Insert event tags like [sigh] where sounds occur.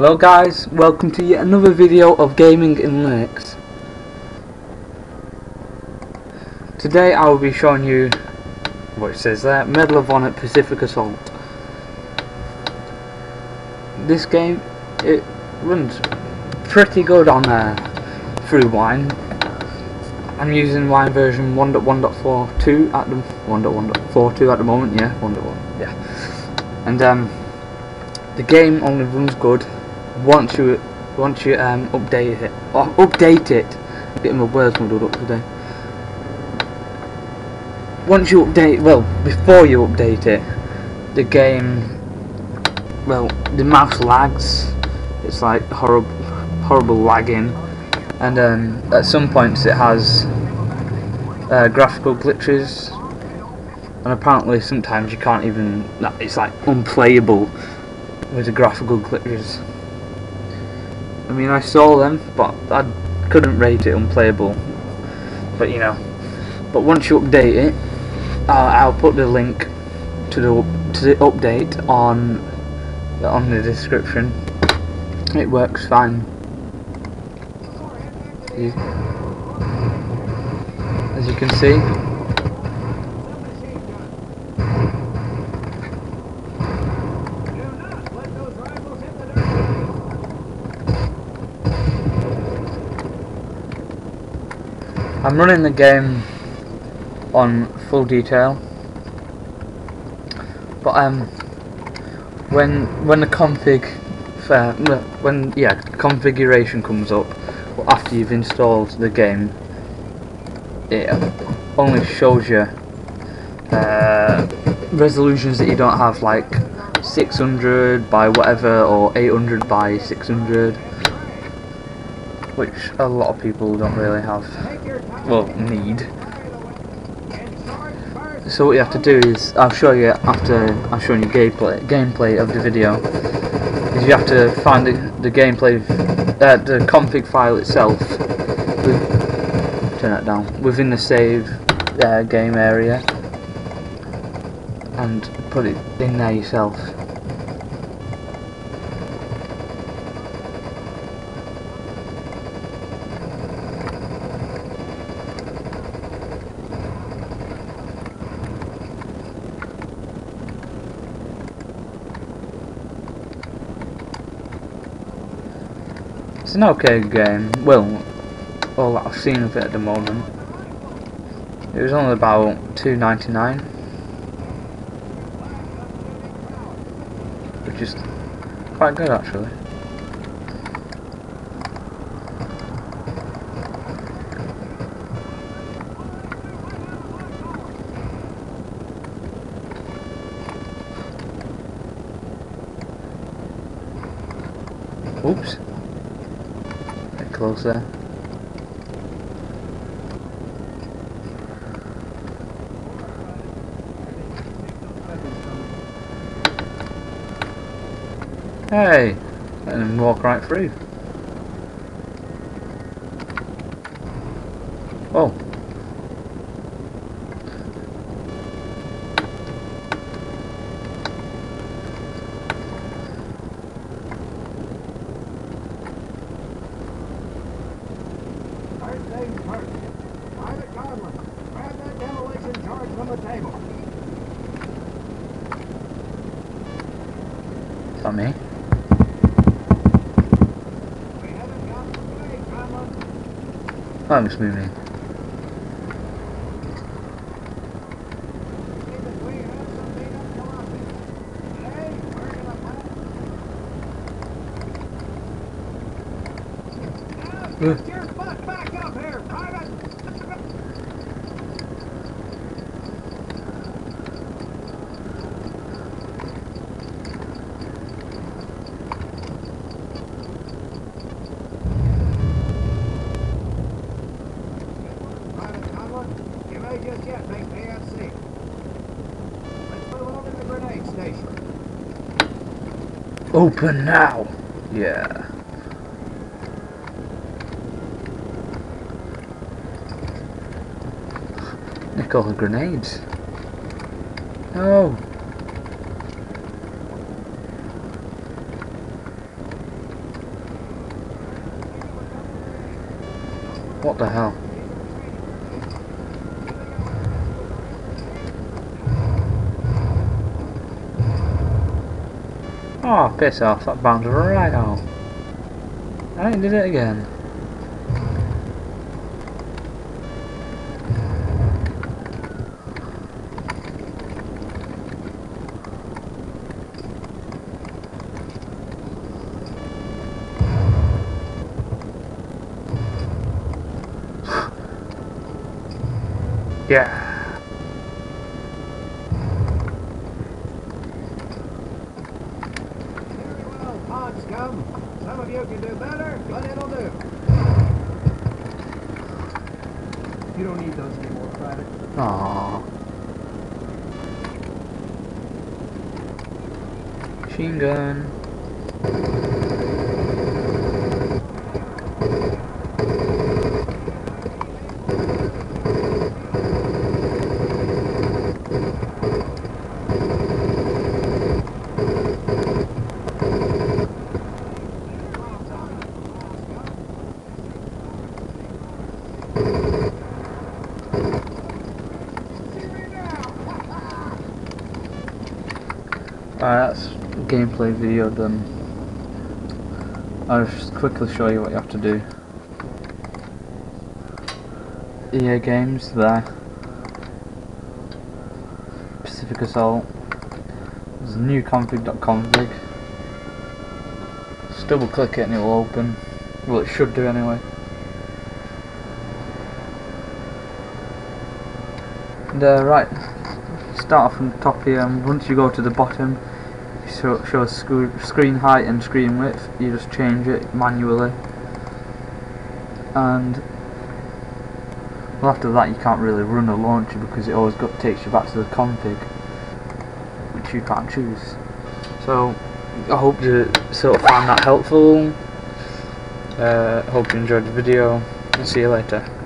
Hello guys, welcome to yet another video of Gaming in Linux. Today I will be showing you what it says there, Medal of Honor Pacific Assault. This game, it runs pretty good on uh, through Wine. I'm using Wine version 1.1.42 at the 1.1.42 at the moment, yeah, 1.1, yeah. And um, the game only runs good once you once you um, update it or update it. I'm getting my words muddled up today. Once you update, well, before you update it, the game, well, the mouse lags. It's like horrible, horrible lagging, and um, at some points it has uh, graphical glitches, and apparently sometimes you can't even. It's like unplayable with the graphical glitches. I mean, I saw them, but I couldn't rate it unplayable. But you know, but once you update it, uh, I'll put the link to the to the update on on the description. It works fine. As you can see, I'm running the game on full detail but um when when the config when yeah configuration comes up after you've installed the game it only shows you uh, resolutions that you don't have like 600 by whatever or 800 by 600 which a lot of people don't really have well, need. So what you have to do is, I'll show you after I'm showing you gameplay, gameplay of the video, is you have to find the, the gameplay, uh, the config file itself, with, turn that down, within the save uh, game area, and put it in there yourself. It's an okay game. Well, all that I've seen of it at the moment. It was only about two ninety nine, which is quite good actually. Oops closer. Hey! And walk right through. Oh. Private Godwin, grab that demolition charge from the table. That me? I'm just moving. you may just yet make Let's move on to the grenade station. Open now! Yeah. Nick all the grenades. No! What the hell? Oh, piss off, that bounced right off. I did it again. [sighs] yeah. Come. Some of you can do better, but it'll do. You don't need those anymore, Private. Aww. Machine gun. Alright, that's gameplay video done. I'll just quickly show you what you have to do. EA Games there. Pacific Assault. There's new config.config. Just double click it and it will open. Well, it should do anyway. And uh, right, start off from the top here and once you go to the bottom show, shows screen height and screen width. You just change it manually. And well after that you can't really run a launcher because it always got, takes you back to the config which you can't choose. So I hope you sort of found that helpful. Uh, hope you enjoyed the video. See you later